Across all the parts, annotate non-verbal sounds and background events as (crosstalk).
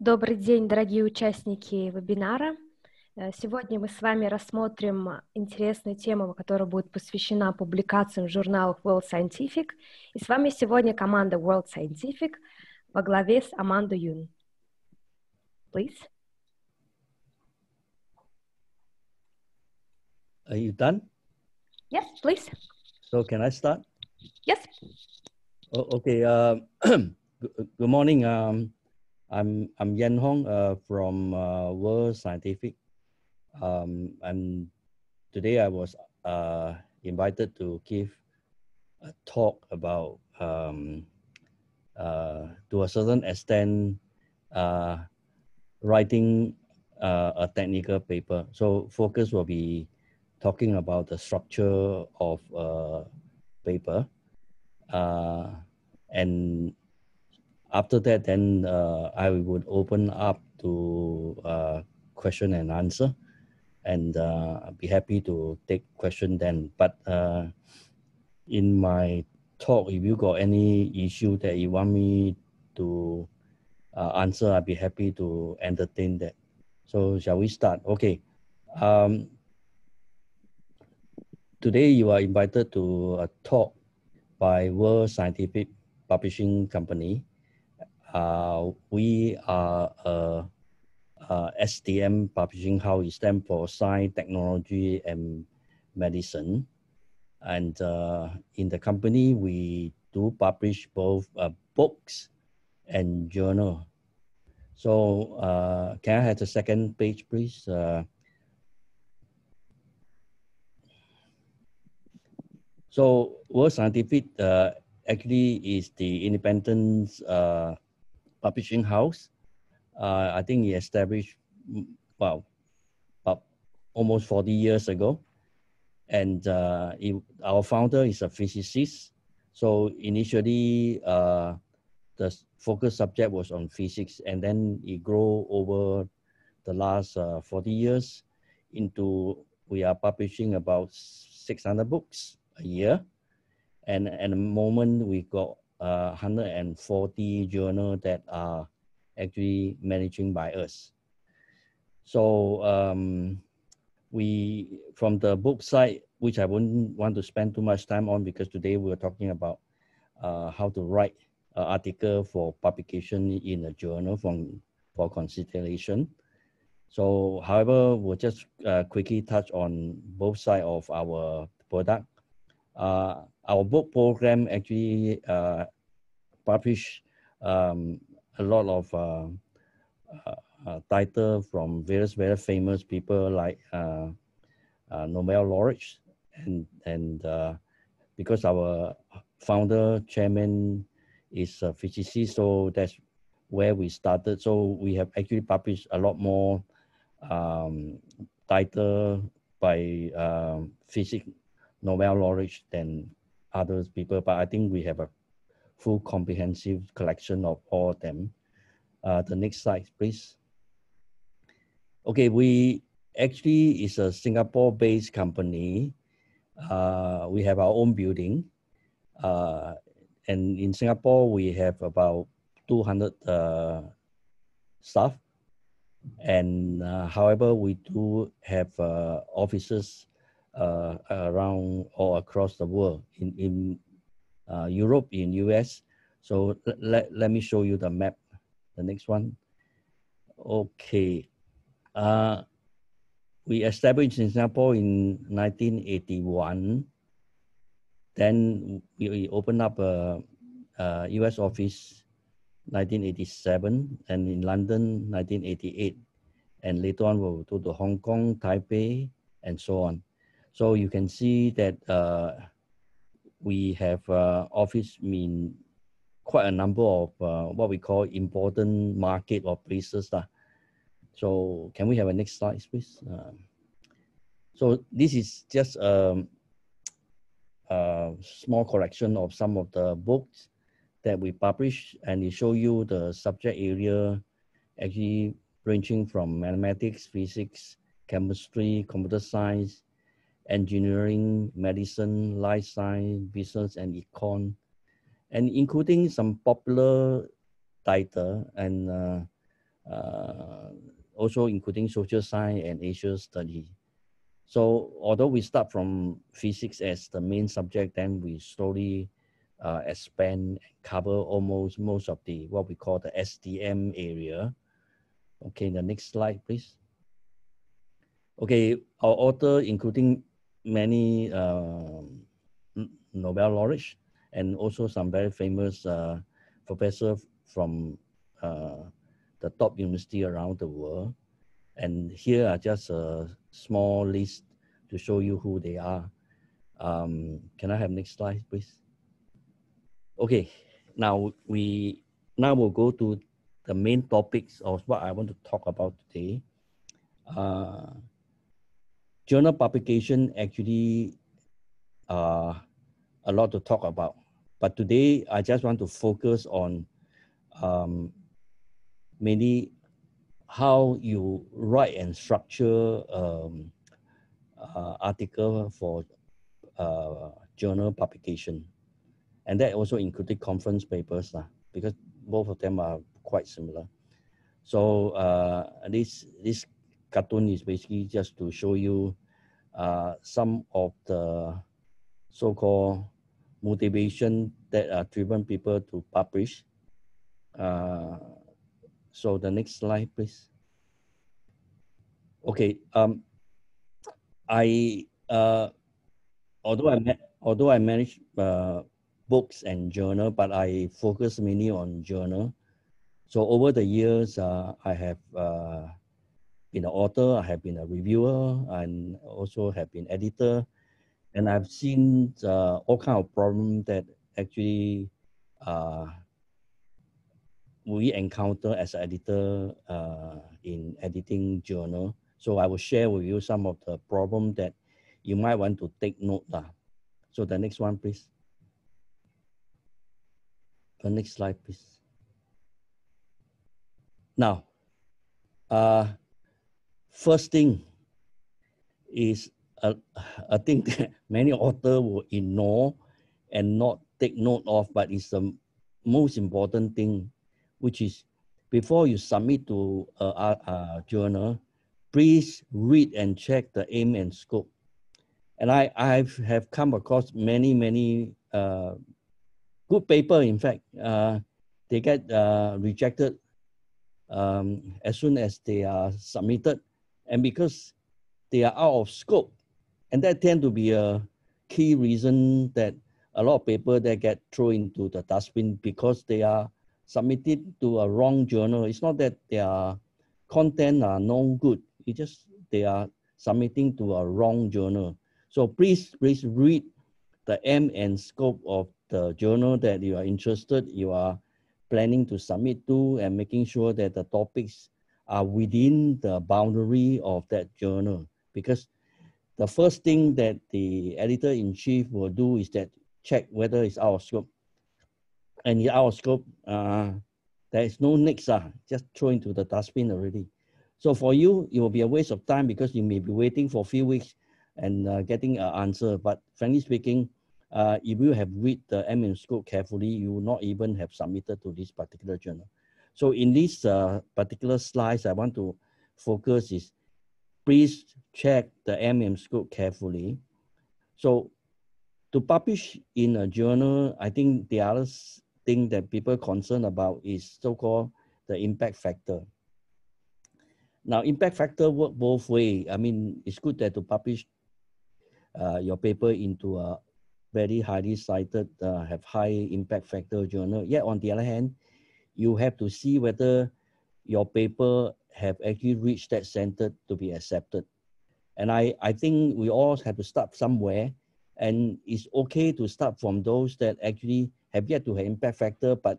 Добрый день, дорогие участники вебинара. Э, Сегодня мы с вами рассмотрим интересную тему, которая будет посвящена публикациям в журналах World Scientific. И с вами сегодня команда World Scientific во главе с Амандой Юн. Please. Are you done? Yes, please. So can I start? Yes. Oh, okay. Uh, (clears throat) good, good morning. Um, I'm I'm Yan Hong uh, from uh, World Scientific. Um, and today I was uh, invited to give a talk about um, uh, to a certain extent uh, writing uh, a technical paper. So focus will be talking about the structure of a paper. Uh, and after that, then uh, I would open up to uh, question and answer and uh, be happy to take question then. But uh, in my talk, if you got any issue that you want me to uh, answer, I'd be happy to entertain that. So shall we start? Okay. Um, today you are invited to a talk by World Scientific Publishing Company. Uh, we are a, a STM publishing house. It stands for Science, Technology, and Medicine. And uh, in the company, we do publish both uh, books and journal. So uh, can I have the second page, please? Uh, So World Scientific uh, actually is the independent uh, publishing house. Uh, I think it established, mm, well, about almost 40 years ago. And uh, it, our founder is a physicist. So initially, uh, the focus subject was on physics, and then it grew over the last uh, 40 years into, we are publishing about 600 books a year. And at the moment, we got uh, 140 journals that are actually managing by us. So um, we, from the book side, which I wouldn't want to spend too much time on because today we're talking about uh, how to write an article for publication in a journal from, for consideration. So, however, we'll just uh, quickly touch on both sides of our product uh, our book program actually uh, publish um, a lot of uh, uh, uh title from various very famous people like uh, Nobel laureates and and because our founder chairman is a physicist, so that's where we started. So we have actually published a lot more um, title by um, physics Nobel laureates than other people, but I think we have a full comprehensive collection of all of them. Uh, the next slide, please. Okay, we actually is a Singapore-based company. Uh, we have our own building. Uh, and in Singapore, we have about 200 uh, staff. And uh, however, we do have uh, offices around all across the world in, in uh, Europe, in US. So let, let me show you the map, the next one. Okay. Uh, we established in Singapore in 1981. Then we, we opened up a, a US office 1987 and in London 1988. And later on we'll go to Hong Kong, Taipei, and so on. So you can see that uh, we have uh, office in quite a number of uh, what we call important market or places. Uh. So can we have a next slide, please? Um, so this is just um, a small collection of some of the books that we publish and it show you the subject area actually ranging from mathematics, physics, chemistry, computer science, engineering, medicine, life science, business, and econ, and including some popular title and uh, uh, also including social science and Asia study. So although we start from physics as the main subject, then we slowly uh, expand and cover almost most of the what we call the STM area. Okay, the next slide, please. Okay, our author, including many uh, Nobel laureates and also some very famous uh, professor from uh, the top university around the world. And here are just a small list to show you who they are. Um, can I have next slide, please? Okay, now we now we'll go to the main topics of what I want to talk about today. Uh, journal publication actually uh, a lot to talk about, but today I just want to focus on um, mainly how you write and structure um, uh, article for uh, journal publication. And that also included conference papers uh, because both of them are quite similar. So uh, this, this cartoon is basically just to show you uh, some of the so-called motivation that are driven people to publish. Uh, so the next slide, please. Okay. Um, I uh, although I although I manage uh, books and journal, but I focus mainly on journal. So over the years, uh, I have uh, been an author, I have been a reviewer, and also have been editor, and I've seen uh, all kind of problems that actually uh, we encounter as an editor uh, in editing journal. So I will share with you some of the problem that you might want to take note. Uh. So the next one, please. The next slide, please. Now, uh, first thing is a, a thing that many authors will ignore and not take note of, but it's the most important thing which is before you submit to a, a, a journal, please read and check the aim and scope. And I I have come across many many uh, good paper. In fact, uh, they get uh, rejected um, as soon as they are submitted, and because they are out of scope, and that tend to be a key reason that a lot of paper that get thrown into the dustbin because they are submitted to a wrong journal. It's not that their content are no good. It's just they are submitting to a wrong journal. So please, please read the aim and scope of the journal that you are interested, you are planning to submit to and making sure that the topics are within the boundary of that journal. Because the first thing that the editor-in-chief will do is that check whether it's out of scope and in our scope, uh, there is no next, uh, just throw into the dustbin already. So for you, it will be a waste of time because you may be waiting for a few weeks and uh, getting an answer. But frankly speaking, uh, if you have read the aim scope carefully, you will not even have submitted to this particular journal. So in this uh, particular slides, I want to focus is please check the aim scope carefully. So to publish in a journal, I think the other thing that people concerned about is so-called the impact factor. Now, impact factor work both way. I mean, it's good that to publish uh, your paper into a very highly cited, uh, have high impact factor journal. Yet on the other hand, you have to see whether your paper have actually reached that center to be accepted. And I, I think we all have to start somewhere and it's okay to start from those that actually have yet to have impact factor, but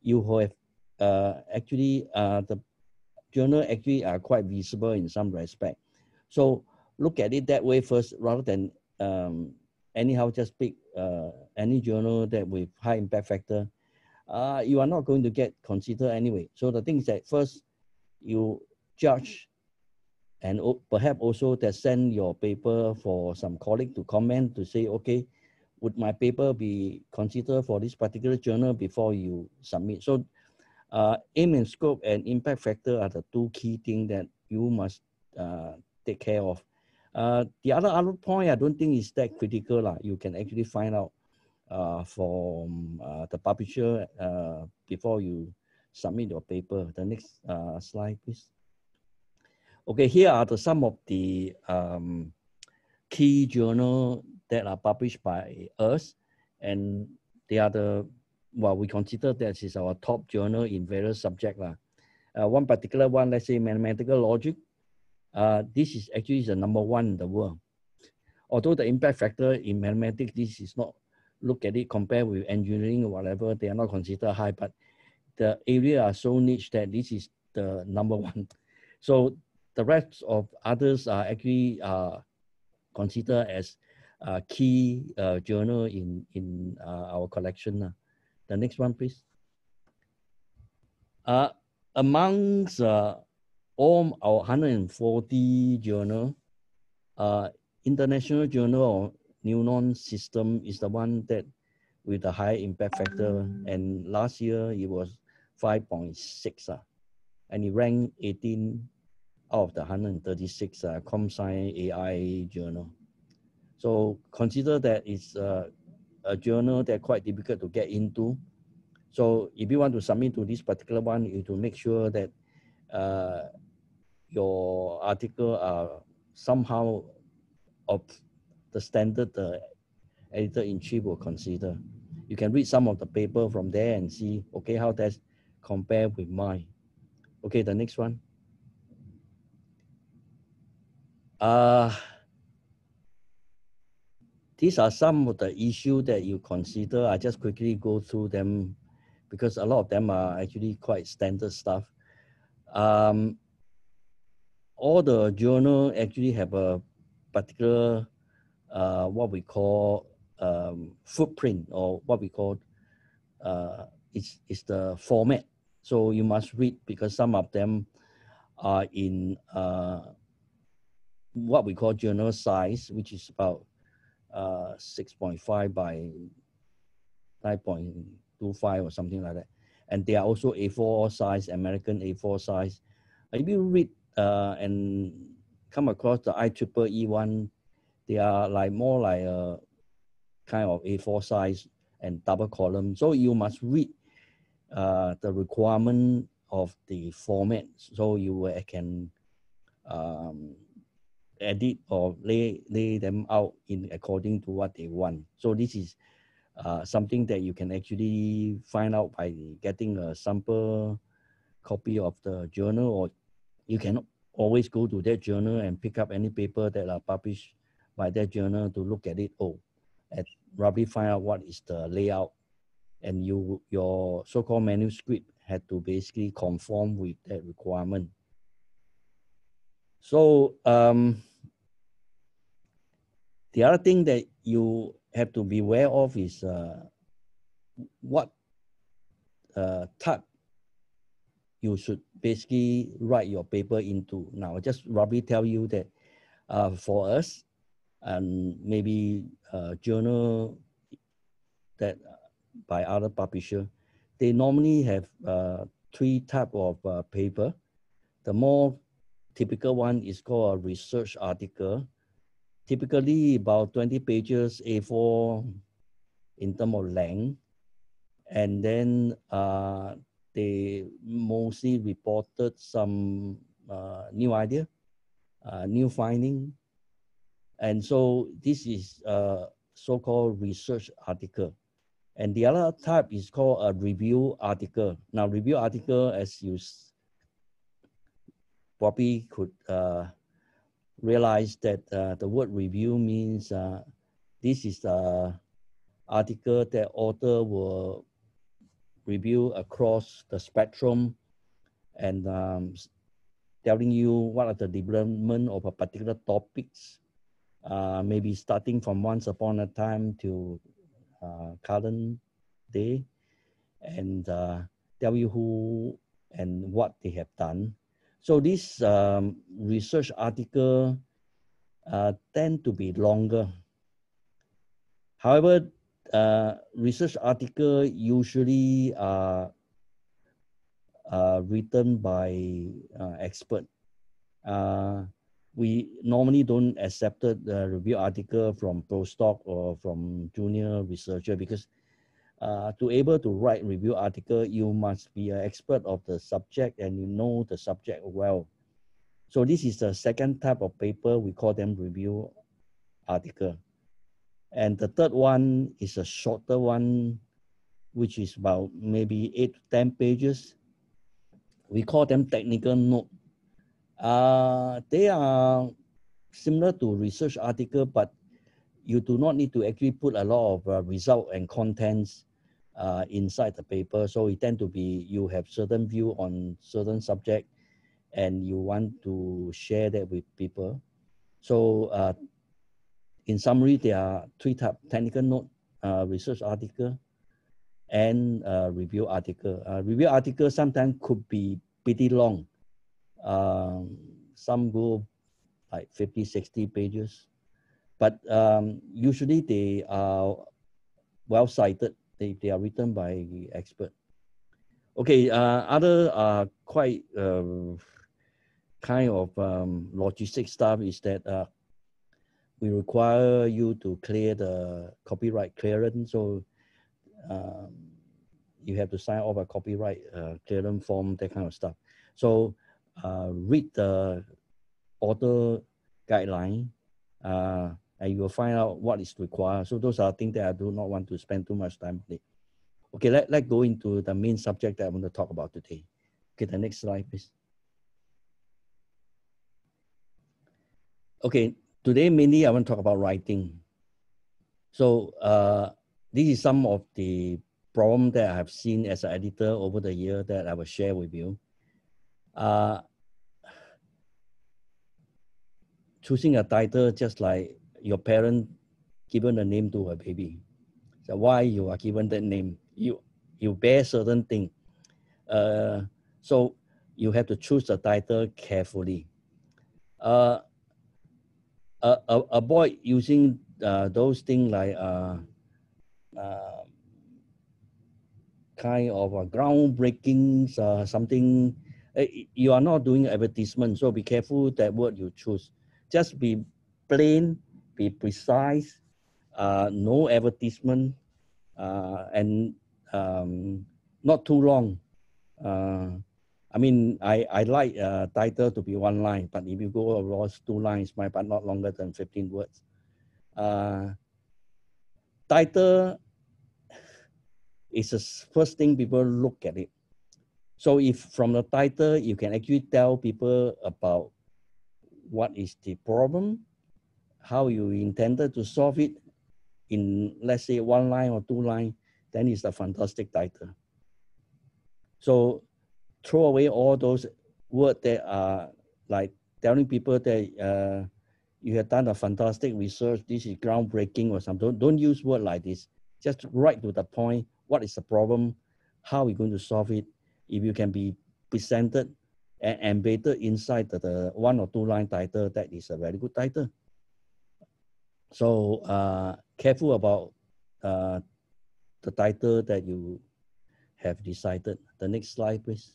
you have uh, actually uh, the journal actually are quite visible in some respect. So look at it that way first, rather than um, anyhow just pick uh, any journal that with high impact factor. Uh, you are not going to get considered anyway. So the thing is that first you judge and perhaps also that send your paper for some colleague to comment to say, okay, would my paper be considered for this particular journal before you submit? So uh, aim and scope and impact factor are the two key things that you must uh, take care of. Uh, the other other point I don't think is that critical. Uh, you can actually find out uh, from uh, the publisher uh, before you submit your paper. The next uh, slide, please. Okay, here are the, some of the um, key journal that are published by us, and they are the well, we consider that is our top journal in various subjects. Uh, one particular one, let's say mathematical logic, uh, this is actually the number one in the world. Although the impact factor in mathematics, this is not, look at it compared with engineering or whatever, they are not considered high, but the area are so niche that this is the number (laughs) one. So the rest of others are actually uh, considered as a key uh, journal in, in uh, our collection. The next one, please. Uh, amongst uh, all our 140 journal, uh, International Journal of Neural System is the one that with the high impact factor. And last year it was 5.6. Uh, and it ranked 18 out of the 136 uh, ComSci AI journal. So consider that it's uh, a journal that quite difficult to get into. So if you want to submit to this particular one, you to make sure that uh, your article are somehow of the standard the editor-in-chief will consider. You can read some of the paper from there and see, okay, how that's compared with mine. Okay, the next one. Uh, these are some of the issues that you consider. I just quickly go through them because a lot of them are actually quite standard stuff. Um, all the journal actually have a particular uh, what we call um, footprint or what we call uh, is is the format. So you must read because some of them are in uh, what we call journal size, which is about uh, 6.5 by 9.25 or something like that. And they are also A4 size, American A4 size. If you read uh, and come across the IEEE one, they are like more like a kind of A4 size and double column. So you must read uh, the requirement of the format so you can um, edit or lay, lay them out in according to what they want. So this is uh, something that you can actually find out by getting a sample copy of the journal or you can always go to that journal and pick up any paper that are published by that journal to look at it. Oh, and roughly find out what is the layout and you your so-called manuscript had to basically conform with that requirement. So um, the other thing that you have to be aware of is uh, what uh, type you should basically write your paper into. Now, I'll just roughly tell you that uh, for us, and maybe a journal that uh, by other publisher, they normally have uh, three type of uh, paper. The more typical one is called a research article. Typically about 20 pages A4 in terms of length. And then uh, they mostly reported some uh, new idea, uh, new finding. And so this is a so-called research article. And the other type is called a review article. Now, review article, as you probably could uh, realize that uh, the word review means uh, this is the article that author will review across the spectrum and um, telling you what are the development of a particular topics, uh, maybe starting from once upon a time to uh, current day, and uh, tell you who and what they have done. So this um, research article uh, tend to be longer. However, uh, research article usually are uh, written by uh, expert. We normally don't accept the review article from postdoc or from junior researcher because uh, to able to write review article, you must be an expert of the subject and you know the subject well. So this is the second type of paper, we call them review article. And the third one is a shorter one, which is about maybe eight to 10 pages. We call them technical note. Uh, they are similar to research article, but you do not need to actually put a lot of uh, result and contents uh, inside the paper. So it tend to be you have certain view on certain subject and you want to share that with people. So uh, in summary, there are three type, technical note, uh, research article, and uh, review article. Uh, review article sometimes could be pretty long. Um, some go like 50, 60 pages. But um, usually they are well cited they, they are written by expert. Okay, uh, other uh, quite uh, kind of um, logistic stuff is that uh, we require you to clear the copyright clearance. So um, you have to sign off a copyright uh, clearance form, that kind of stuff. So uh, read the author guideline. Uh, and you will find out what is required. So those are things that I do not want to spend too much time on. Okay, let, let's go into the main subject that I want to talk about today. Okay, the next slide, please. Okay, today mainly I want to talk about writing. So uh, this is some of the problem that I have seen as an editor over the year that I will share with you. Uh, choosing a title just like your parent given a name to a baby. So why you are given that name? You you bear certain thing. Uh, so you have to choose the title carefully. Uh, uh, avoid using uh, those things like uh, uh, kind of a groundbreaking uh, something. Uh, you are not doing advertisement, so be careful that word you choose. Just be plain be precise, uh, no advertisement, uh, and um, not too long. Uh, I mean, I, I like a title to be one line, but if you go across two lines, my but not longer than 15 words. Uh, title is the first thing people look at it. So if from the title, you can actually tell people about what is the problem, how you intended to solve it in, let's say, one line or two line, then it's a fantastic title. So throw away all those words that are like telling people that uh, you have done a fantastic research, this is groundbreaking or something. Don't, don't use word like this. Just write to the point, what is the problem, how are we going to solve it. If you can be presented and embedded inside the, the one or two line title, that is a very good title. So uh, careful about uh, the title that you have decided. The next slide, please.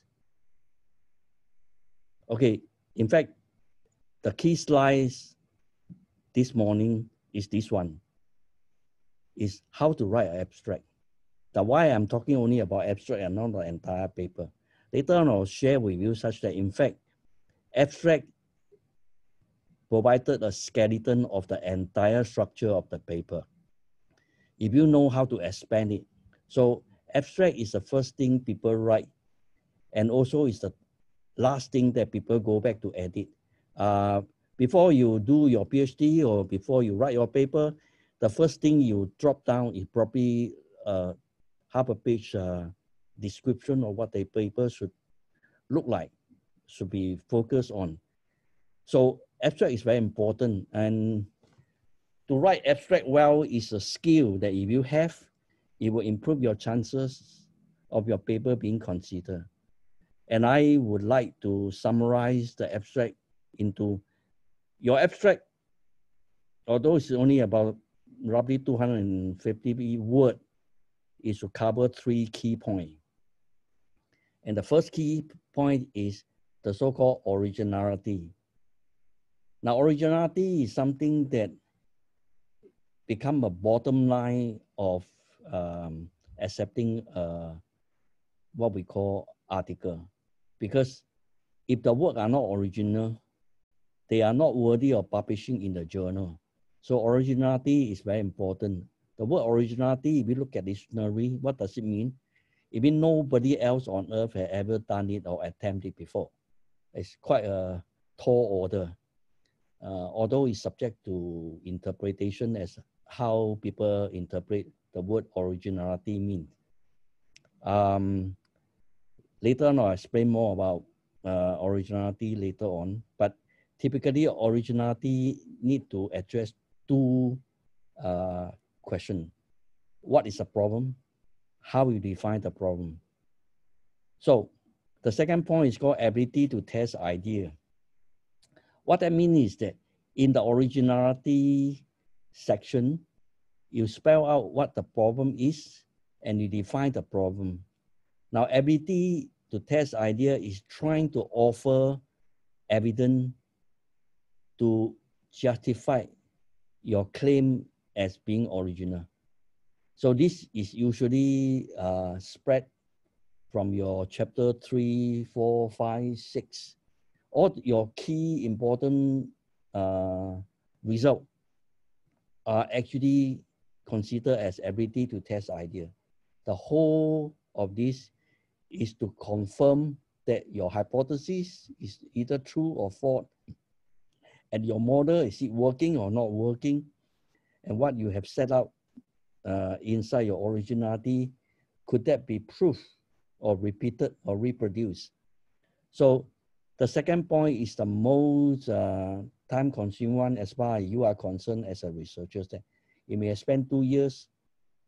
Okay, in fact, the key slides this morning is this one, is how to write an abstract. The why I'm talking only about abstract and not the entire paper. Later on, I'll share with you such that, in fact, abstract provided a skeleton of the entire structure of the paper. If you know how to expand it. So abstract is the first thing people write and also is the last thing that people go back to edit. Uh, before you do your PhD or before you write your paper, the first thing you drop down is probably uh, half a page uh, description of what the paper should look like, should be focused on. So abstract is very important. And to write abstract well is a skill that if you have, it will improve your chances of your paper being considered. And I would like to summarize the abstract into your abstract, although it's only about roughly 250 word, is to cover three key points. And the first key point is the so-called originality. Now, originality is something that become a bottom line of um, accepting uh, what we call article. Because if the work are not original, they are not worthy of publishing in the journal. So originality is very important. The word originality, if you look at this dictionary, what does it mean? It means nobody else on earth had ever done it or attempted it before. It's quite a tall order, uh, although it's subject to interpretation as how people interpret the word originality means. Um, later on, I'll explain more about uh, originality later on, but typically originality need to address two uh, questions. What is the problem? How you define the problem? So the second point is called ability to test idea. What that means is that in the originality section, you spell out what the problem is and you define the problem. Now, ability to test idea is trying to offer evidence to justify your claim as being original. So this is usually uh, spread from your chapter three, four, five, six, all your key important uh, result are actually considered as ability to test idea. The whole of this is to confirm that your hypothesis is either true or false, and your model is it working or not working, and what you have set up uh, inside your originality, could that be proof or repeated or reproduced? So the second point is the most uh, time consuming one as far as you are concerned as a researcher. That you may spend two years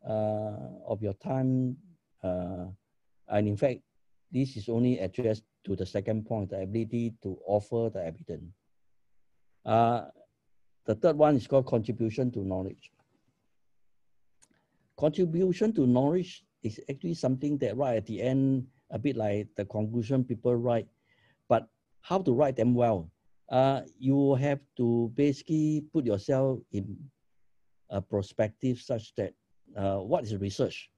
uh, of your time. Uh, and in fact, this is only addressed to the second point, the ability to offer the evidence. The third one is called contribution to knowledge. Contribution to knowledge is actually something that right at the end, a bit like the conclusion people write, but how to write them well. Uh, you have to basically put yourself in a perspective such that uh, what is research?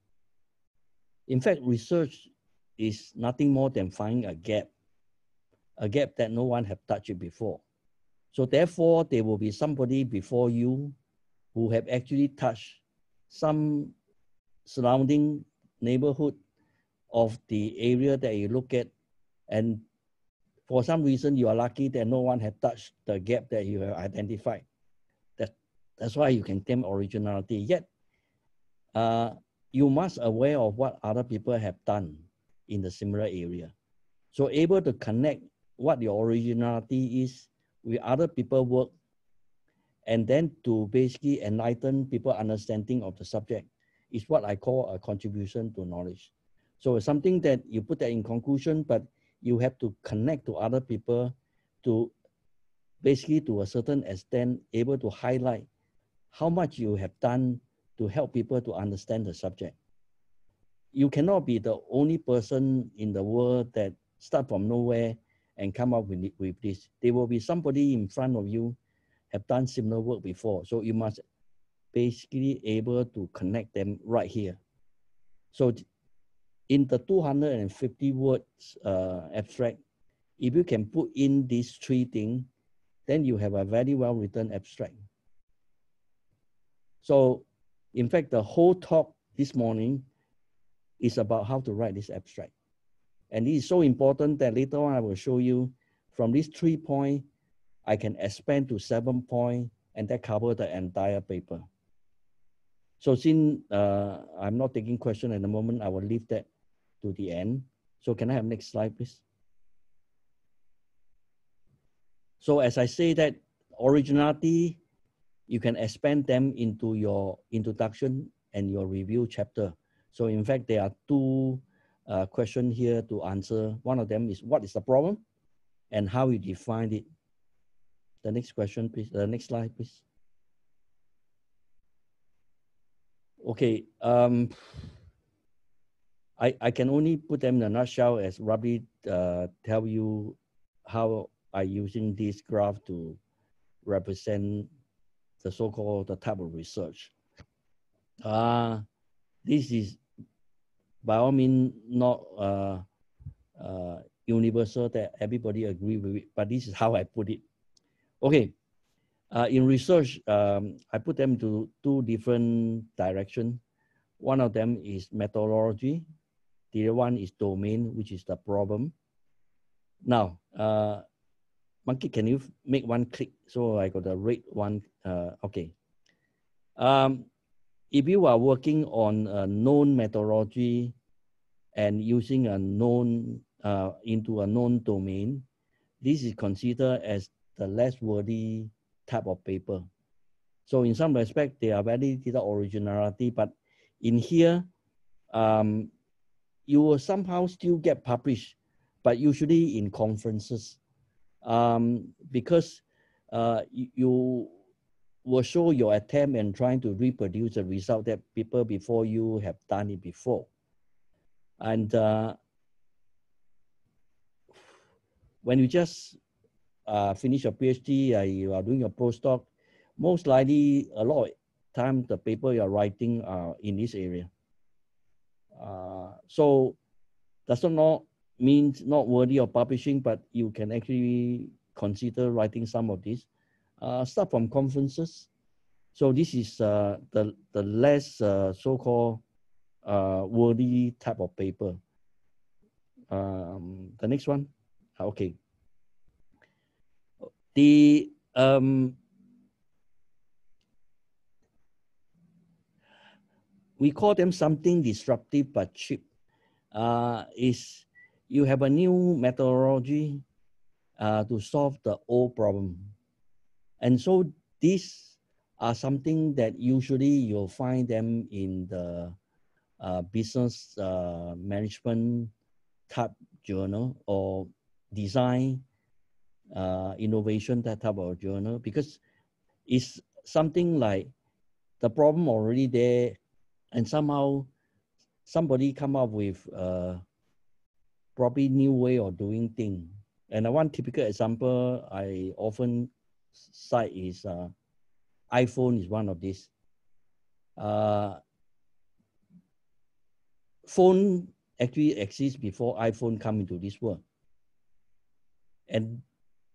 In fact, research is nothing more than finding a gap, a gap that no one have touched it before. So therefore, there will be somebody before you who have actually touched some surrounding neighborhood of the area that you look at. And for some reason, you are lucky that no one had touched the gap that you have identified. That, That's why you can claim originality. Yet, uh, you must aware of what other people have done in the similar area. So able to connect what your originality is with other people work and then to basically enlighten people understanding of the subject is what I call a contribution to knowledge. So it's something that you put that in conclusion, but you have to connect to other people to basically to a certain extent able to highlight how much you have done to help people to understand the subject. You cannot be the only person in the world that start from nowhere and come up with, with this. There will be somebody in front of you have done similar work before. So you must basically able to connect them right here. So in the 250 words uh, abstract, if you can put in these three things, then you have a very well written abstract. So in fact, the whole talk this morning is about how to write this abstract. And this is so important that later on I will show you from these three points, I can expand to seven points and that cover the entire paper. So since uh, I'm not taking question at the moment, I will leave that to the end. So can I have next slide, please? So as I say that originality you can expand them into your introduction and your review chapter. So in fact, there are two uh, question here to answer. One of them is what is the problem and how you define it. The next question, please. The next slide, please. Okay. Um, I, I can only put them in a nutshell as roughly uh, tell you how I using this graph to represent the so-called the type of research. Uh, this is by all means not uh, uh, universal that everybody agree with it, but this is how I put it. Okay, uh, in research, um, I put them to two different directions. One of them is methodology. The other one is domain, which is the problem. Now, uh, Monkey, can you make one click? So I got the red one. Uh, okay. Um, if you are working on a known methodology and using a known uh, into a known domain, this is considered as the less worthy type of paper. So in some respect, they are very little originality, but in here, um, you will somehow still get published, but usually in conferences, um, because uh, you, you will show your attempt and trying to reproduce the result that people before you have done it before. And uh, when you just uh, finish your PhD, uh, you are doing your postdoc, most likely a lot of time the paper you are writing are in this area. Uh, so does not means not worthy of publishing, but you can actually consider writing some of this. Uh, start from conferences. So this is uh, the, the less uh, so-called uh, worthy type of paper. Um, the next one, okay. The um, we call them something disruptive but cheap. Uh, is you have a new methodology uh, to solve the old problem. And so these are something that usually you'll find them in the uh, business uh, management type journal or design uh, innovation that type of journal because it's something like the problem already there and somehow somebody come up with a probably new way of doing things. And one typical example I often cite is uh, iPhone is one of these. Uh, phone actually exists before iPhone come into this world. And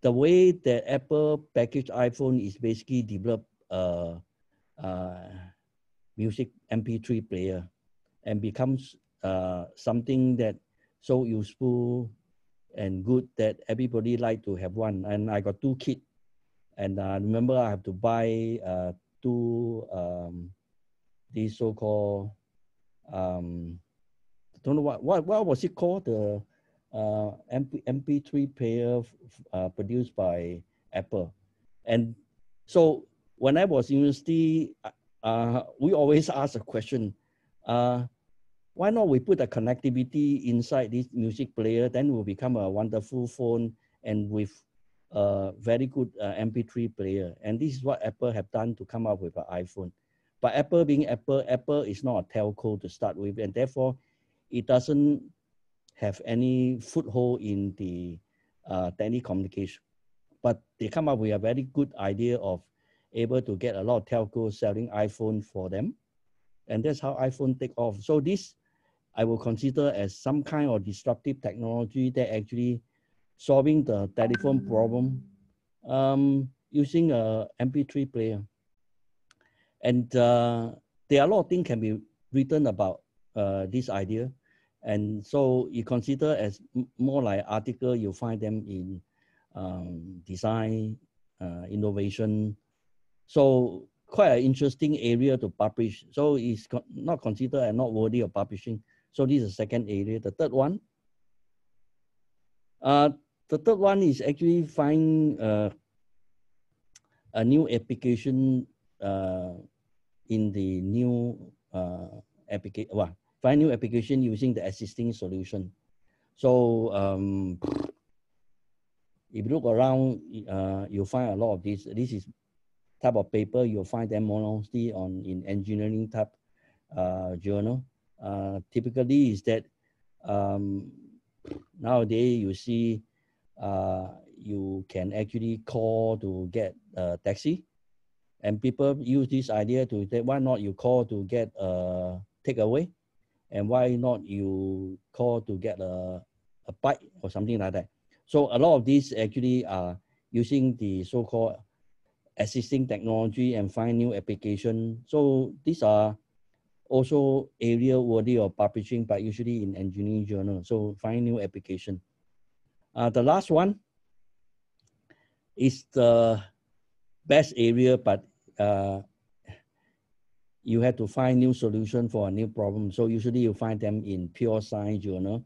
the way that Apple packaged iPhone is basically develop a, a music MP3 player and becomes uh, something that so useful and good that everybody like to have one. And I got two kids, and uh, remember I have to buy uh, two um, these so-called um, don't know what what what was it called the uh, MP, MP3 player uh, produced by Apple. And so when I was in university, uh, we always ask a question, uh, why not we put a connectivity inside this music player, then will become a wonderful phone and with a very good uh, MP3 player. And this is what Apple have done to come up with an iPhone. But Apple being Apple, Apple is not a telco to start with, and therefore it doesn't have any foothold in the uh, telecommunication. But they come up with a very good idea of able to get a lot of telcos selling iPhone for them. And that's how iPhone take off. So this I will consider as some kind of disruptive technology that actually solving the telephone problem um, using a MP3 player. And uh, there are a lot of things can be written about uh, this idea. And so you consider as more like article, you find them in um, design, uh, innovation. So quite an interesting area to publish. So it's not considered and not worthy of publishing. So this is the second area. The third one, uh, the third one is actually find uh, a new application uh, in the new uh, application. Well, find new application using the existing solution. So um, if you look around, uh, you'll find a lot of this. This is type of paper. You'll find them mostly on in engineering type uh, journal. Uh, typically is that Um, nowadays, you see, uh, you can actually call to get a taxi, and people use this idea to say, why not you call to get a takeaway, and why not you call to get a, a bike or something like that. So a lot of these actually are using the so-called existing technology and find new application. So these are also area worthy of publishing, but usually in engineering journal. So find new application. Uh, the last one is the best area, but uh, you have to find new solution for a new problem. So usually you find them in pure science journal,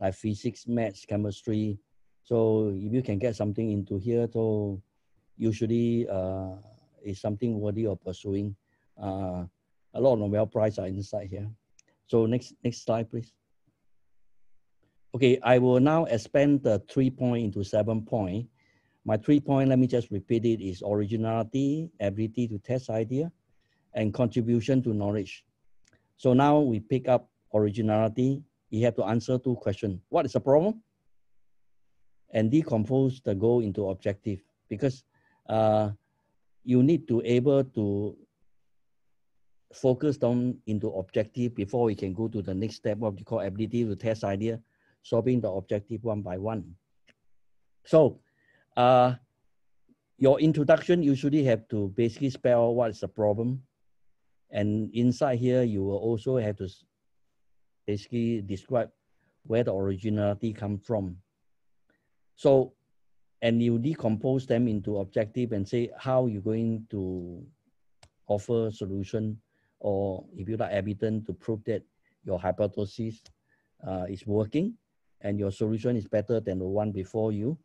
like physics, maths, chemistry. So if you can get something into here, so usually uh, is something worthy of pursuing. Uh, a lot of Nobel Prize are inside here. So next, next slide, please. Okay, I will now expand the three point into seven point. My three point, let me just repeat it, is originality, ability to test idea, and contribution to knowledge. So now we pick up originality. You have to answer two questions. What is the problem? And decompose the goal into objective because uh, you need to able to focus down into objective before we can go to the next step, what we call ability to test idea, solving the objective one by one. So uh, your introduction usually have to basically spell what is the problem. And inside here, you will also have to basically describe where the originality come from. So, and you decompose them into objective and say how you're going to offer solution or if you like evidence to prove that your hypothesis uh, is working and your solution is better than the one before you.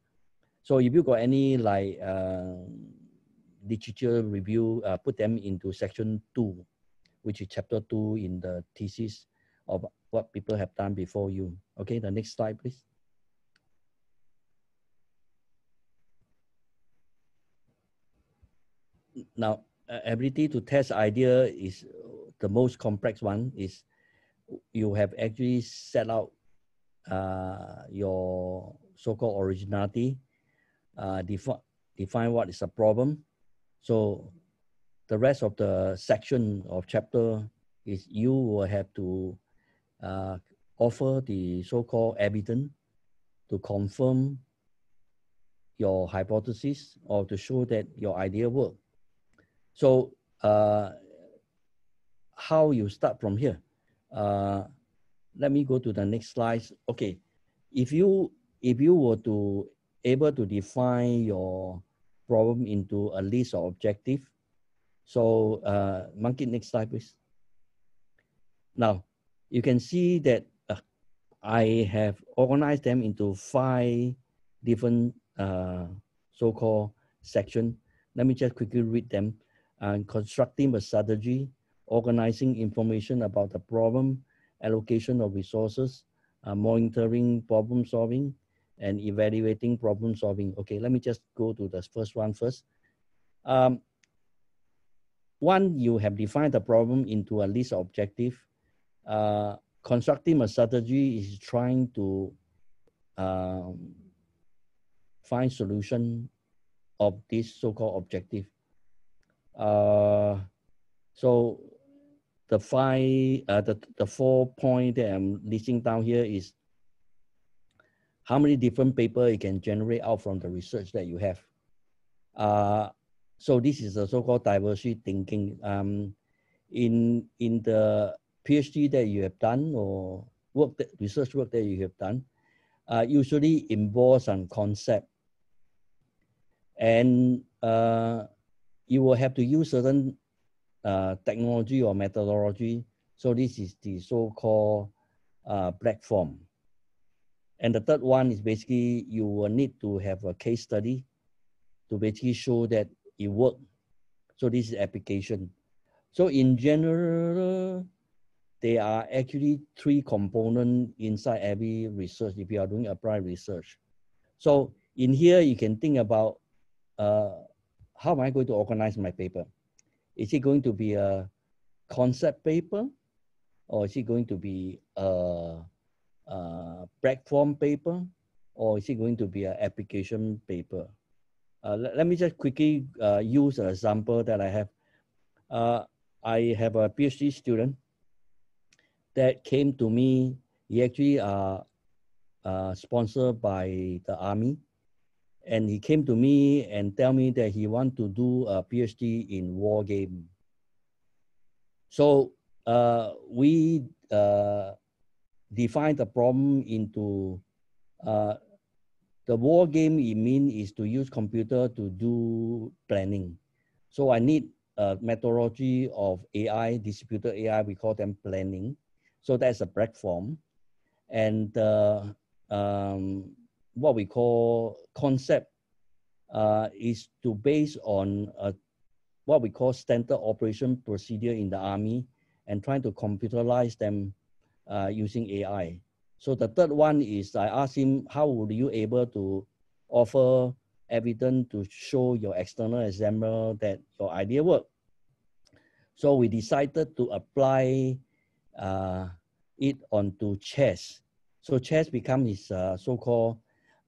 So if you got any like uh, literature review, uh, put them into section two, which is chapter two in the thesis of what people have done before you. Okay, the next slide, please. Now, ability to test idea is the most complex one is you have actually set out uh, your so-called originality, uh, defi define what is a problem. So the rest of the section of chapter is you will have to uh, offer the so-called evidence to confirm your hypothesis or to show that your idea work. So uh, how you start from here. Uh, let me go to the next slide. Okay, if you if you were to able to define your problem into a list of objective, so uh, monkey next slide please. Now you can see that uh, I have organized them into five different uh, so-called section. Let me just quickly read them. And constructing a strategy, organizing information about the problem, allocation of resources, uh, monitoring problem solving, and evaluating problem solving. Okay, let me just go to the first one first. Um, one, you have defined the problem into a list of objective. Uh, constructing a strategy is trying to um, find solution of this so-called objective. Uh, so the five, uh, the, the four point that I'm listing down here is how many different paper you can generate out from the research that you have. Uh, so this is the so-called diversity thinking. Um, in, in the PhD that you have done or work that, research work that you have done, uh, usually involves some concept. And uh, you will have to use certain uh, technology or methodology. So this is the so-called uh, platform. And the third one is basically you will need to have a case study to basically show that it worked. So this is application. So in general, there are actually three components inside every research if you are doing applied research. So in here, you can think about uh, how am I going to organize my paper? Is it going to be a concept paper or is it going to be a uh, platform paper or is it going to be an application paper? Uh, let, let, me just quickly uh, use an example that I have. Uh, I have a PhD student that came to me. He actually uh, uh, sponsored by the army, and he came to me and tell me that he want to do a PhD in war game. So uh, we uh, define the problem into uh, the war game it mean is to use computer to do planning. So I need a methodology of AI, distributed AI, we call them planning. So that's a platform. And uh, um, what we call concept uh, is to base on a, what we call standard operation procedure in the army and trying to computerize them uh, using AI. So the third one is I asked him, how would you able to offer evidence to show your external examiner that your idea work? So we decided to apply uh, it onto chess. So chess becomes his uh, so-called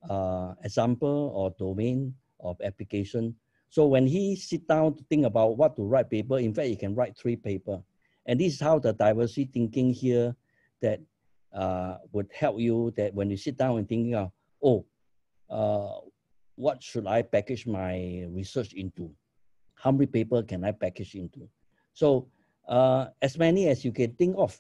uh, example or domain of application. So when he sit down to think about what to write paper, in fact, he can write three paper. And this is how the diversity thinking here that uh, would help you that when you sit down and thinking of, oh, uh, what should I package my research into? How many paper can I package into? So uh, as many as you can think of.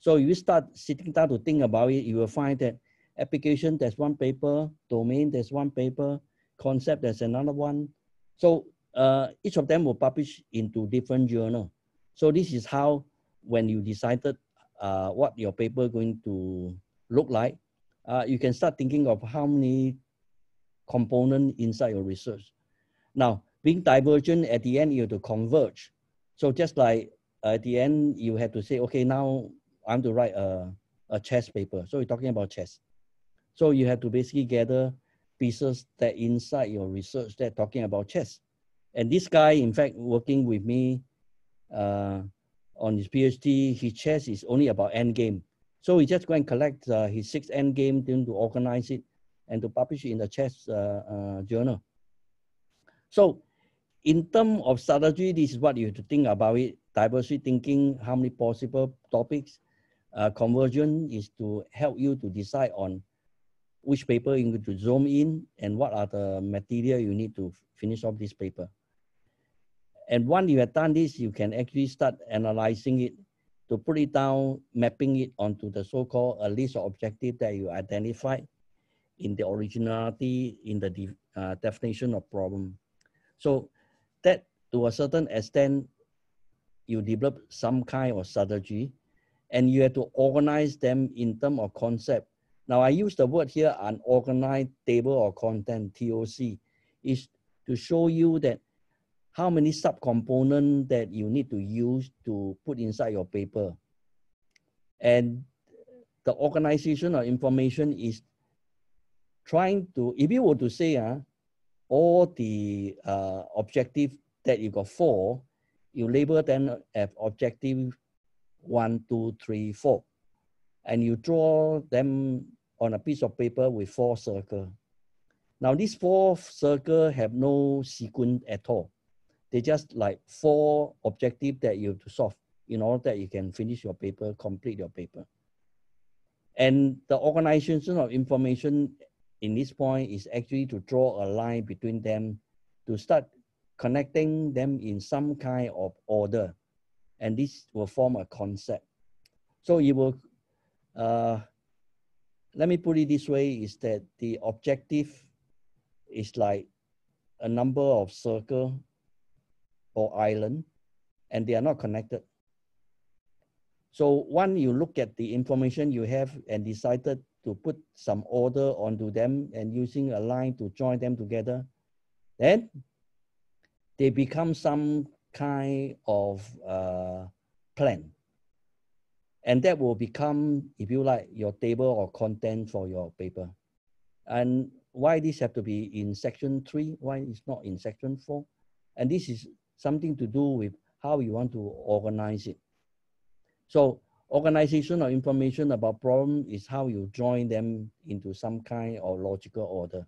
So you start sitting down to think about it, you will find that application, there's one paper, domain, there's one paper, concept, there's another one. So uh, each of them will publish into different journal. So this is how, when you decided uh, what your paper going to look like, uh, you can start thinking of how many component inside your research. Now, being divergent at the end, you have to converge. So just like at the end, you have to say, okay, now I'm to write a, a chess paper. So you're talking about chess. So you have to basically gather pieces that inside your research that talking about chess. And this guy, in fact, working with me uh, on his PhD, his chess is only about endgame. So he just go and collect uh, his six endgame, then to organize it and to publish it in the chess uh, uh, journal. So in terms of strategy, this is what you have to think about it. Diversity thinking, how many possible topics. Uh, conversion is to help you to decide on which paper you need to zoom in and what are the material you need to finish off this paper. And once you have done this, you can actually start analyzing it to put it down, mapping it onto the so-called a list of objectives that you identified in the originality, in the de uh, definition of problem. So that to a certain extent, you develop some kind of strategy and you have to organize them in terms of concept. Now I use the word here, an organized table or content, TOC, is to show you that how many subcomponents that you need to use to put inside your paper. And the organization of information is trying to, if you were to say, uh, all the uh, objective that you got four, you label them as objective one, two, three, four. And you draw them on a piece of paper with four circles. Now, these four circles have no sequence at all. They just like four objectives that you have to solve in order that you can finish your paper, complete your paper. And the organization of information in this point is actually to draw a line between them to start connecting them in some kind of order. And this will form a concept. So it will, uh, let me put it this way, is that the objective is like a number of circle or island, and they are not connected. So when you look at the information you have and decided to put some order onto them and using a line to join them together, then they become some kind of uh, plan. And that will become, if you like, your table or content for your paper. And why this have to be in section three? Why it's not in section four? And this is something to do with how you want to organize it. So organization of information about problem is how you join them into some kind of logical order.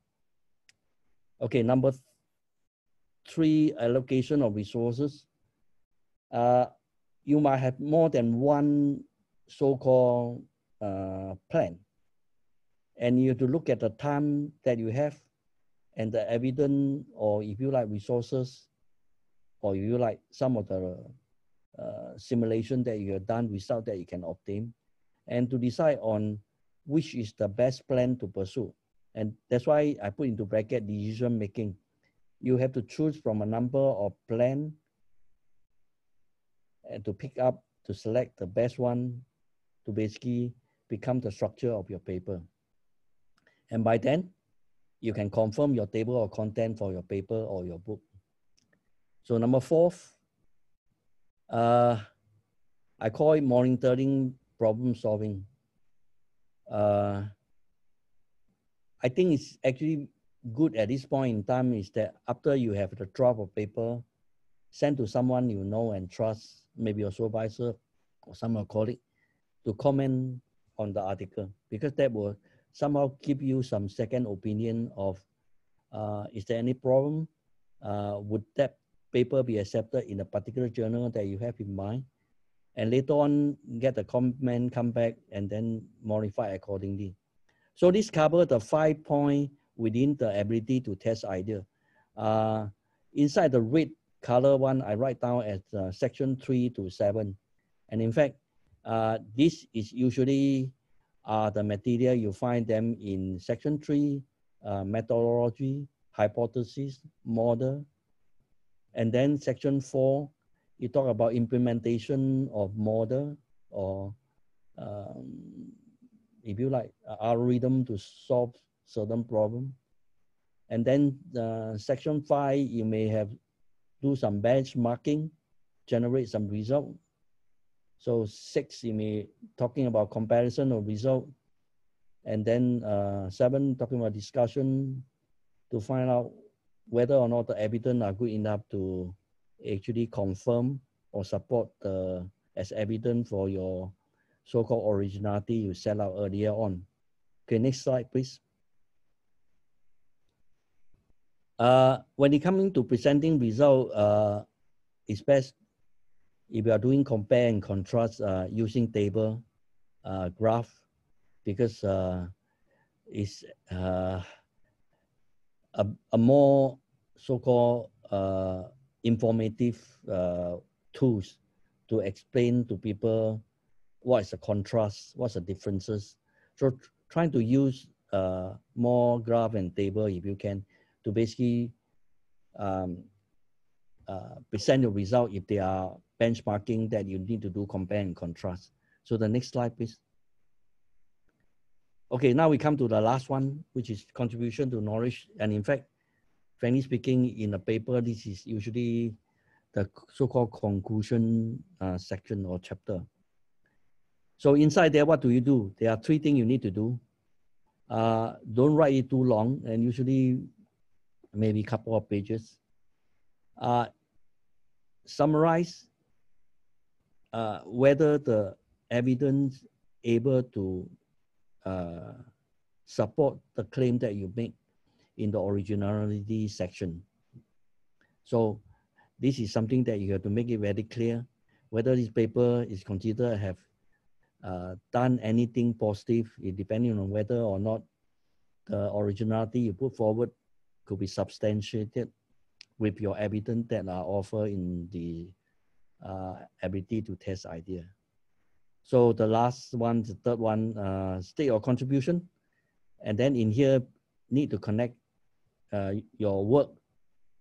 Okay, number three, allocation of resources. Uh, you might have more than one so-called uh, plan. And you have to look at the time that you have and the evidence, or if you like resources, or you like some of the uh, simulation that you have done, result that you can obtain, and to decide on which is the best plan to pursue. And that's why I put into bracket decision making. You have to choose from a number of plan and to pick up, to select the best one to basically become the structure of your paper. And by then, you can confirm your table of content for your paper or your book. So number four, uh, I call it monitoring problem solving. Uh, I think it's actually good at this point in time is that after you have the draft of paper, send to someone you know and trust, maybe your supervisor or some your colleague, to comment on the article because that will somehow give you some second opinion of uh, is there any problem? Uh, would that paper be accepted in a particular journal that you have in mind? And later on, get the comment, come back, and then modify accordingly. So this covers the five point within the ability to test idea. Uh, inside the red color one, I write down as uh, section three to seven. And in fact, uh, this is usually uh, the material you find them in section three, uh, methodology, hypothesis, model. And then section four, you talk about implementation of model or um, if you like algorithm to solve certain problem. And then uh, section five, you may have do some benchmarking, generate some result. So six, you may talking about comparison of result. And then uh, seven, talking about discussion to find out whether or not the evidence are good enough to actually confirm or support the as evidence for your so-called originality you set out earlier on. Okay, next slide, please. Uh, when it comes to presenting result, uh, it's best if you are doing compare and contrast uh, using table, uh, graph, because uh, it's uh, a, a more so-called uh, informative uh, tools to explain to people what is the contrast, what's the differences. So trying to use more graph and table if you can to basically um, present your result if they are benchmarking that you need to do compare and contrast. So the next slide, please. Okay, now we come to the last one, which is contribution to knowledge. And in fact, frankly speaking, in a paper, this is usually the so-called conclusion uh, section or chapter. So inside there, what do you do? There are three things you need to do. Uh, don't write it too long, and usually maybe a couple of pages. Uh, summarize uh, whether the evidence able to uh, support the claim that you make in the originality section. So this is something that you have to make it very clear whether this paper is considered have uh, done anything positive, it depending on whether or not the originality you put forward could be substantiated with your evidence that are offered in the uh, ability to test idea. So the last one, the third one, uh, state your contribution. And then in here, need to connect uh, your work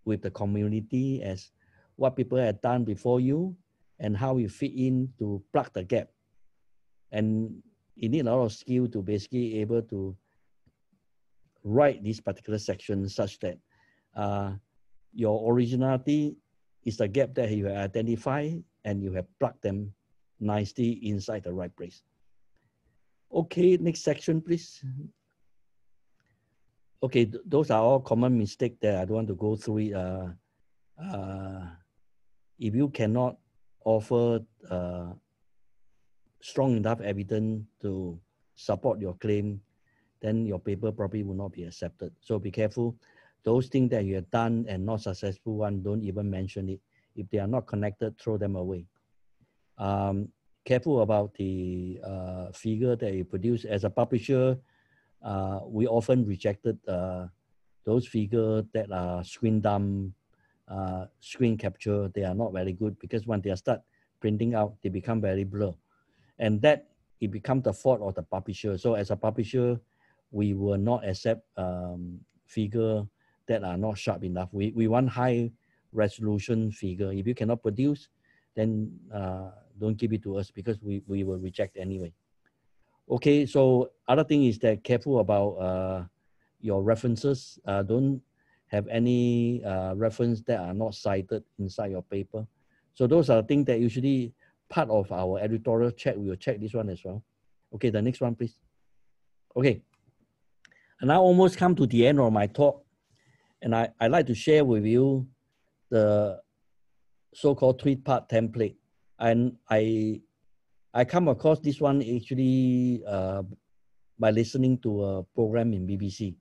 with the community as what people have done before you and how you fit in to plug the gap. And you need a lot of skill to basically able to write this particular section such that uh, your originality is the gap that you identify and you have plugged them nicely inside the right place. Okay, next section, please. Okay, th those are all common mistakes that I don't want to go through it. Uh, uh, if you cannot offer uh, strong enough evidence to support your claim, then your paper probably will not be accepted. So be careful. Those things that you have done and not successful one, don't even mention it. If they are not connected, throw them away. Um, careful about the uh, figure that you produce. As a publisher, uh, we often rejected uh, those figures that are screen dump, uh, screen capture. They are not very good because when they start printing out, they become very blur. And that it becomes the fault of the publisher. So as a publisher, we will not accept um, figure that are not sharp enough. We, we want high resolution figure. If you cannot produce, then uh, don't give it to us because we, we will reject anyway. Okay, so other thing is that careful about uh, your references. Uh, don't have any uh, reference that are not cited inside your paper. So those are things that usually part of our editorial check. We will check this one as well. Okay, the next one, please. Okay, and I almost come to the end of my talk, and I, i like to share with you the so-called three-part template. And I, I come across this one actually uh, by listening to a program in BBC.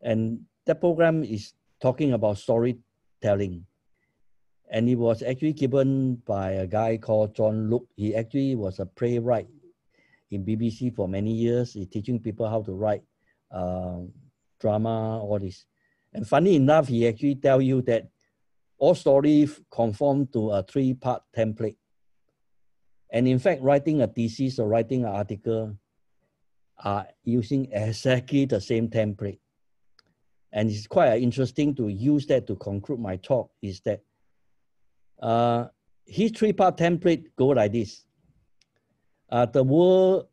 And that program is talking about storytelling. And it was actually given by a guy called John Luke. He actually was a playwright in BBC for many years. He's teaching people how to write uh, drama, all this. And funny enough, he actually tell you that all stories conform to a three-part template. And in fact, writing a thesis or writing an article are using exactly the same template. And it's quite interesting to use that to conclude my talk is that uh, his three-part template go like this. Uh, the world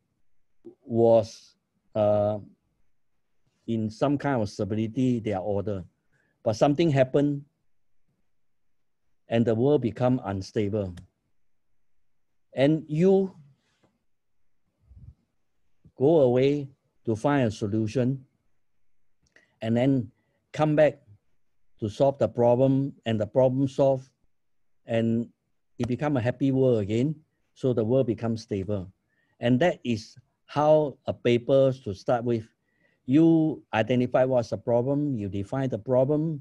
was uh, in some kind of stability, their order. But something happened and the world become unstable. And you go away to find a solution and then come back to solve the problem and the problem solved and it become a happy world again. So the world becomes stable. And that is how a paper to start with you identify what's the problem, you define the problem,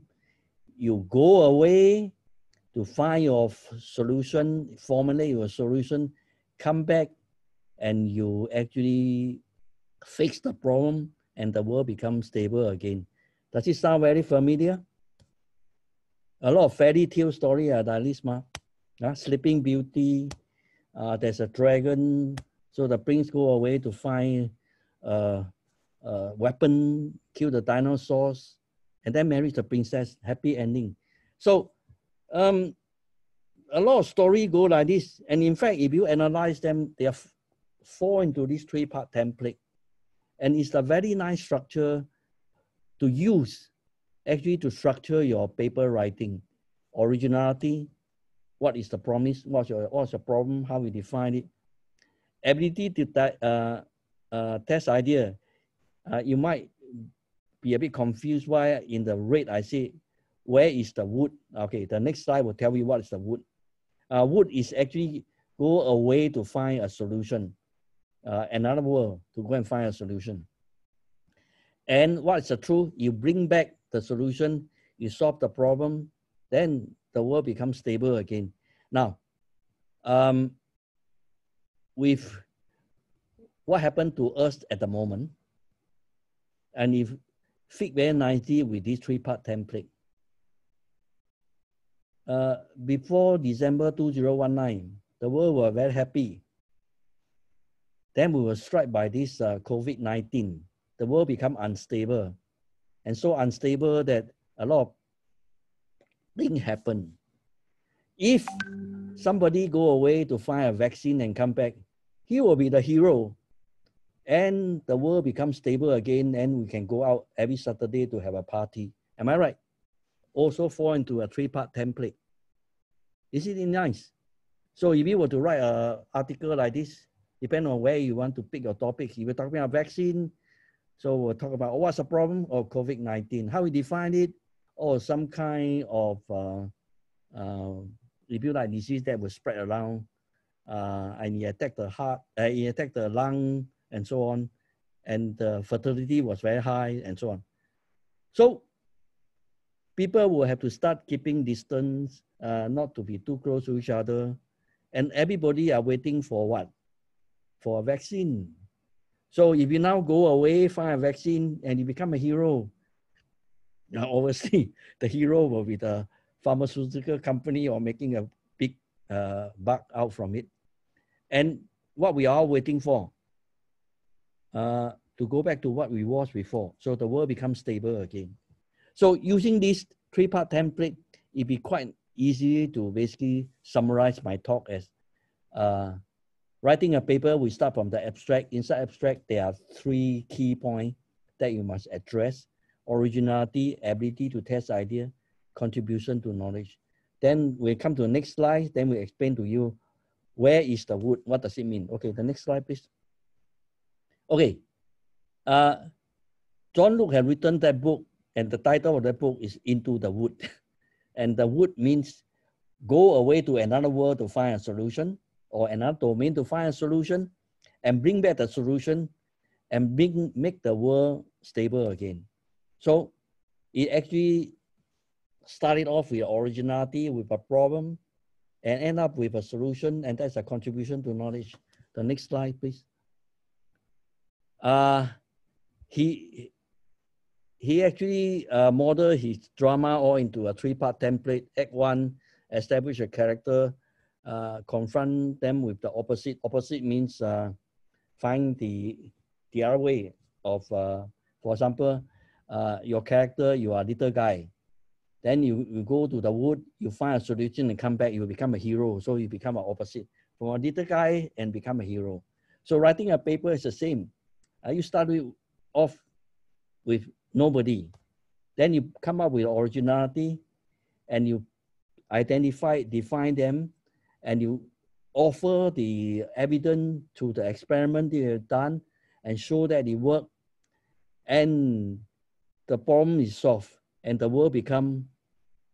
you go away to find your solution, formulate your solution, come back and you actually fix the problem and the world becomes stable again. Does it sound very familiar? A lot of fairy tale story at Alisma. Uh, Sleeping Beauty, uh, there's a dragon, so the prince go away to find uh, uh, weapon, kill the dinosaurs, and then marry the princess. Happy ending. So um, a lot of story go like this. And in fact, if you analyze them, they are fall into this three-part template. And it's a very nice structure to use actually to structure your paper writing. Originality, what is the promise, what's your, what's the problem, how we define it. Ability to uh, uh, test idea, uh, you might be a bit confused why in the red I say, where is the wood? Okay, the next slide will tell you what is the wood. Uh, wood is actually go away to find a solution, uh, another world to go and find a solution. And what is the truth? You bring back the solution, you solve the problem, then the world becomes stable again. Now, um, with what happened to us at the moment, and if fit very nicely with this three-part template. Uh, before December 2019, the world were very happy. Then we were struck by this uh, COVID-19. The world become unstable. And so unstable that a lot of things happen. If somebody go away to find a vaccine and come back, he will be the hero and the world becomes stable again and we can go out every Saturday to have a party. Am I right? Also fall into a three-part template. Is it nice? So if you were to write an article like this, depend on where you want to pick your topic. If you're talking about vaccine, so we'll talk about oh, what's the problem of COVID-19, how we define it, or some kind of, uh, uh, if you like, disease that will spread around uh, and he attacked the heart, uh, he attacked the lung, and so on, and the fertility was very high, and so on. So people will have to start keeping distance, uh, not to be too close to each other, and everybody are waiting for what? For a vaccine. So if you now go away, find a vaccine, and you become a hero, now (laughs) obviously the hero will be the pharmaceutical company or making a big uh, buck out from it. And what we are waiting for, uh, to go back to what we was before, so the world becomes stable again. So using this three-part template, it'd be quite easy to basically summarize my talk as uh, writing a paper, we start from the abstract. Inside abstract, there are three key points that you must address. Originality, ability to test idea, contribution to knowledge. Then we come to the next slide, then we explain to you where is the wood, what does it mean? Okay, the next slide, please. Okay, uh, John Luke had written that book, and the title of that book is Into the Wood. (laughs) and the wood means go away to another world to find a solution or another domain to find a solution and bring back the solution and bring, make the world stable again. So it actually started off with originality, with a problem, and end up with a solution, and that's a contribution to knowledge. The next slide, please. Uh, he, he actually uh, modeled his drama all into a three-part template. Act one, establish a character, uh, confront them with the opposite. Opposite means uh, find the, the other way of, uh, for example, uh, your character, you are little guy. Then you, you go to the wood, you find a solution and come back, you become a hero. So you become an opposite from a little guy and become a hero. So writing a paper is the same. Uh, you start with, off with nobody. Then you come up with originality and you identify, define them, and you offer the evidence to the experiment you have done and show that it worked. And the problem is solved and the world become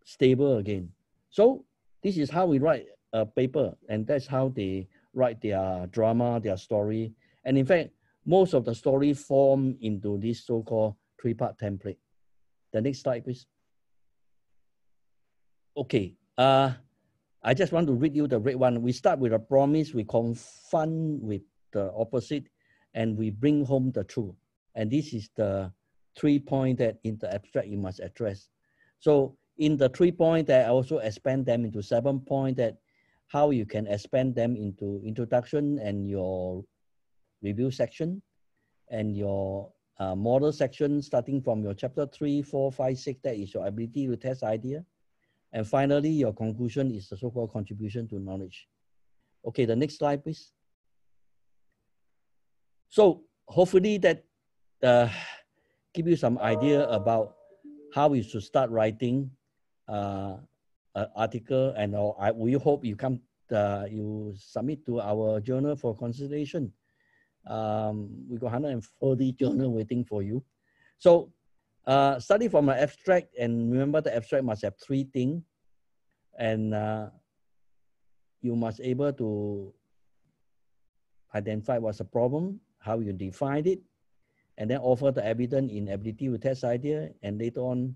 stable again. So this is how we write a paper and that's how they write their drama, their story. And in fact, most of the story form into this so-called three-part template. The next slide, please. Okay, uh, I just want to read you the red one. We start with a promise, we confront with the opposite, and we bring home the truth. And this is the three point that in the abstract you must address. So in the three point that I also expand them into seven point that how you can expand them into introduction and your review section and your uh, model section starting from your chapter three, four, five, six, that is your ability to test idea. And finally, your conclusion is the so-called contribution to knowledge. Okay, the next slide, please. So hopefully that uh, give you some idea about how you should start writing uh, an article and uh, I, we hope you come uh, you submit to our journal for consideration. Um, we got 140 journal waiting for you. So uh, study from an abstract and remember the abstract must have three things and uh, you must able to identify what's the problem, how you define it, and then offer the evidence in ability to test idea, and later on,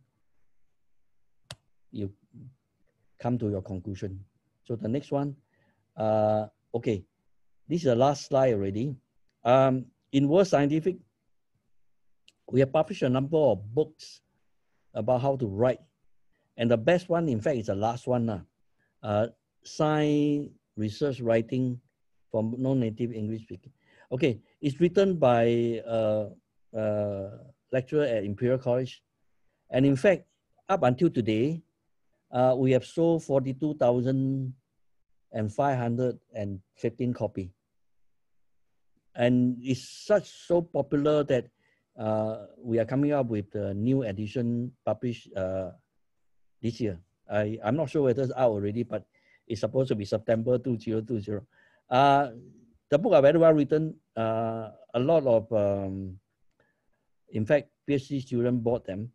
you come to your conclusion. So the next one, uh, okay, this is the last slide already. Um, in World Scientific, we have published a number of books about how to write. And the best one, in fact, is the last one. Uh, science research writing from non-native English speaking. Okay, it's written by uh, uh, lecturer at Imperial College. And in fact, up until today, uh, we have sold 42,515 copy. And it's such so popular that uh, we are coming up with a new edition published uh, this year. I, I'm not sure whether it's out already, but it's supposed to be September 2020. Uh, the book are very well written. Uh, a lot of um, in fact, PhD students bought them.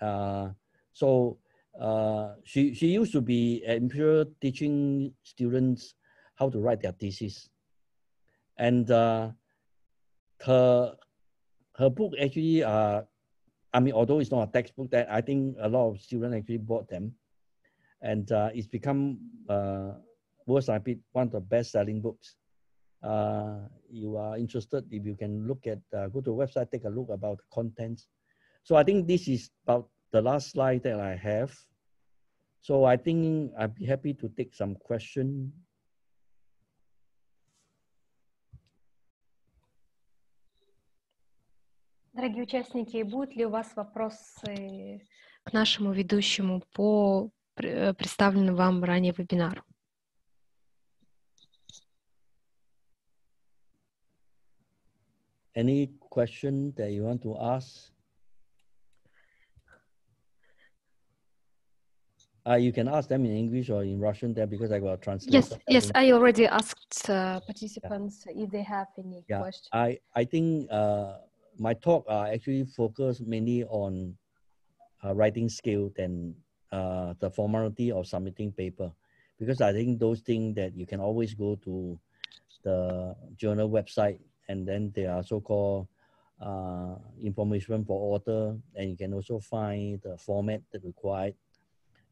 Uh, so uh, she, she used to be an Imperial teaching students how to write their thesis. And uh, her her book actually, uh, I mean, although it's not a textbook, that I think a lot of students actually bought them, and uh, it's become uh, Scientific one of the best-selling books. Uh, you are interested, if you can look at, uh, go to website, take a look about the contents. So I think this is about the last slide that I have. So I think I'd be happy to take some question. Дорогие участники, будут ли у вас вопросы к нашему ведущему по представленному вам ранее вебинару? Any question that you want to ask? Uh, you can ask them in English or in Russian there because I got translate. Yes, yes, I already asked uh, participants yeah. if they have any yeah, questions. I, I think uh, my talk are actually focused mainly on uh, writing skill than uh, the formality of submitting paper because I think those things that you can always go to the journal website and then there are so-called uh, information for author and you can also find the format that required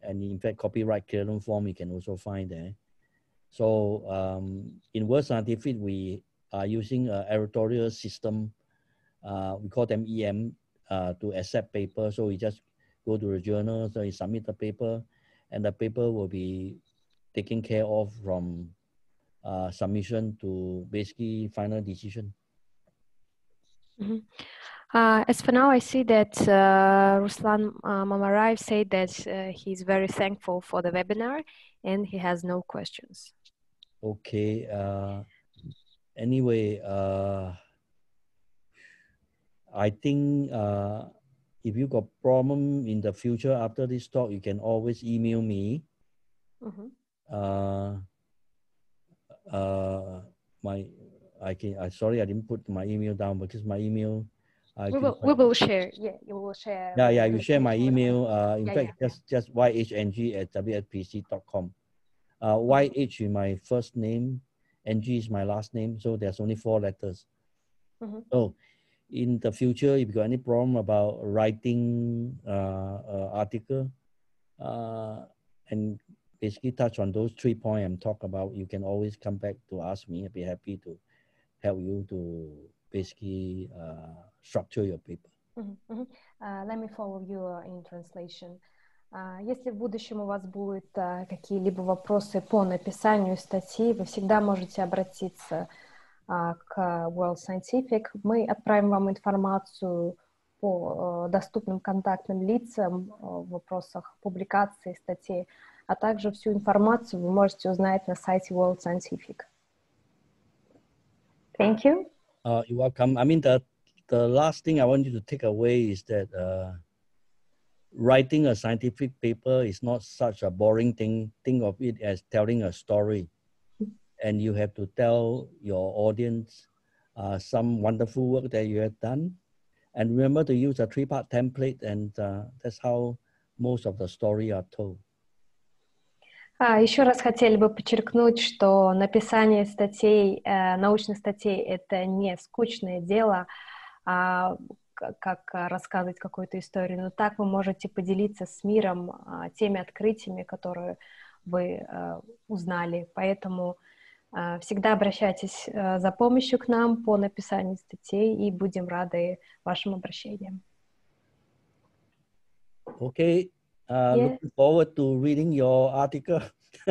and in fact copyright clearance form you can also find there. So um, in World Scientific we are using an editorial system, uh, we call them EM, uh, to accept paper. So we just go to the journal, so you submit the paper and the paper will be taken care of from uh, submission to basically final decision. Mm -hmm. uh, as for now, I see that uh, Ruslan uh, Mamarayev said that uh, he's very thankful for the webinar and he has no questions. Okay. Uh, anyway, uh, I think if you got problem in the future after this talk, you can always email me. Mm -hmm. uh, uh, my I can I sorry I didn't put my email down because my email I we will, we will share. Yeah you will share. Yeah yeah you share my email uh in yeah, fact yeah, just just yhng at wspc.com uh yh is my first name. Ng is my last name. So there's only four letters. Mm -hmm. so in the future if you got any problem about writing uh, uh article uh and basically touch on those three points I'm talking about, you can always come back to ask me. I'd be happy to help you to basically uh, structure your paper. Uh-huh, uh-huh. Uh, let me follow you in translation. Uh, если в будущем у вас будут uh, какие-либо вопросы по написанию статьи, вы всегда можете обратиться uh, к World Scientific. Мы отправим вам информацию по доступным контактным лицам в вопросах публикации статей, а также всю информацию вы можете узнать на сайте World Scientific. Thank you. Uh, you're welcome. I mean, the, the last thing I want you to take away is that uh, writing a scientific paper is not such a boring thing. Think of it as telling a story. And you have to tell your audience uh, some wonderful work that you have done. And remember to use a three-part template, and uh, that's how most of the story are told. А, еще раз хотели бы подчеркнуть, что написание статей, э, научных статей — это не скучное дело, а как рассказывать какую-то историю, но так вы можете поделиться с миром а, теми открытиями, которые вы э, узнали. Поэтому всегда обращайтесь за помощью к нам по написанию статей и будем рады вашим обращениям. Okay. Uh, yeah. Looking forward to reading your article. (laughs)